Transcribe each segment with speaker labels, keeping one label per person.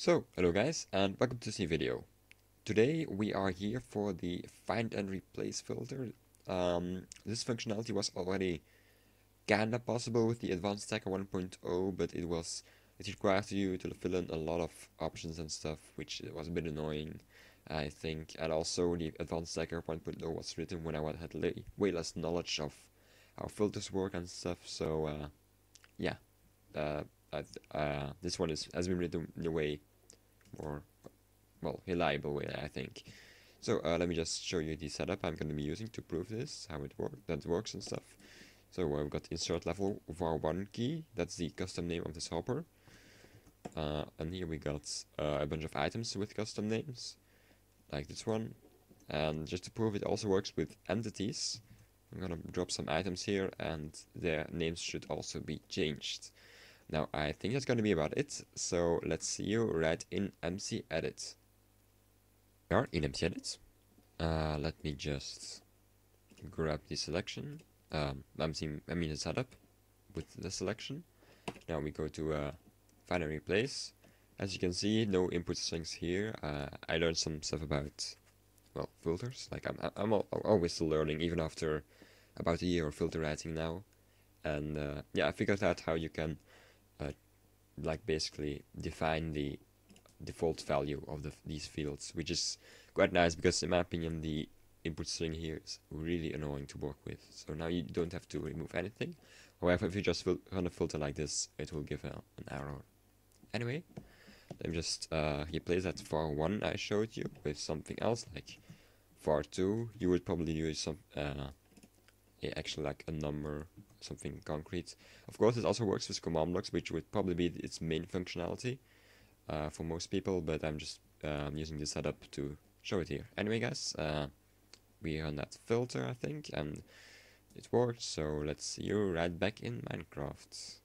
Speaker 1: So, hello guys and welcome to this new video. Today we are here for the find and replace filter. Um, this functionality was already kinda possible with the advanced stacker 1.0 but it was it required you to fill in a lot of options and stuff which was a bit annoying I think and also the advanced stacker 1.0 was written when I had way less knowledge of how filters work and stuff so uh, yeah uh, uh, this one is has been written in a way more, well, reliable way, I think. So uh, let me just show you the setup I'm going to be using to prove this, how it works, that works and stuff. So we've got insert level var1 key, that's the custom name of this hopper. Uh, and here we got uh, a bunch of items with custom names, like this one. And just to prove it also works with entities, I'm gonna drop some items here and their names should also be changed. Now I think that's going to be about it, so let's see you right in MC Edit. We are in MC Edit. Uh, let me just grab the selection. Um, MC, I mean the setup with the selection. Now we go to uh, find and replace. As you can see, no input strings here. Uh, I learned some stuff about, well, filters. Like I'm, I'm, always still learning, even after about a year of filter writing now. And uh, yeah, I figured out how you can like basically define the default value of the, these fields, which is quite nice because in my opinion the input string here is really annoying to work with. So now you don't have to remove anything. However, if you just run a filter like this, it will give a, an error. Anyway, let me just uh, replace that var1 I showed you with something else like var2. You would probably use some uh, actually like a number something concrete. Of course, it also works with command blocks, which would probably be its main functionality uh, for most people, but I'm just um, using this setup to show it here. Anyway, guys, uh, we run that filter, I think, and it worked, so let's see you right back in Minecraft.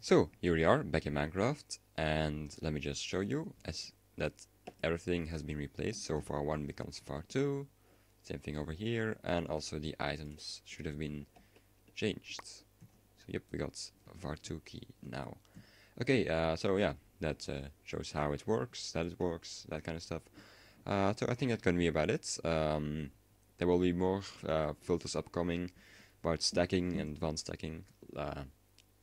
Speaker 1: So, here we are, back in Minecraft, and let me just show you as that everything has been replaced, so var1 becomes var2, same thing over here, and also the items should have been changed. So yep, we got var2 key now. Okay, uh, so yeah, that uh, shows how it works, that it works, that kind of stuff. Uh, so I think that's gonna be about it. Um, there will be more uh, filters upcoming about stacking and advanced stacking uh,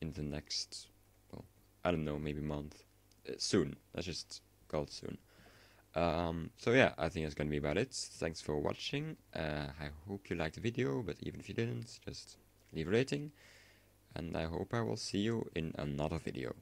Speaker 1: in the next, well, I don't know, maybe month. Uh, soon, let's just call it soon. Um, so yeah, I think that's gonna be about it. Thanks for watching. Uh, I hope you liked the video, but even if you didn't, just leave a rating. And I hope I will see you in another video.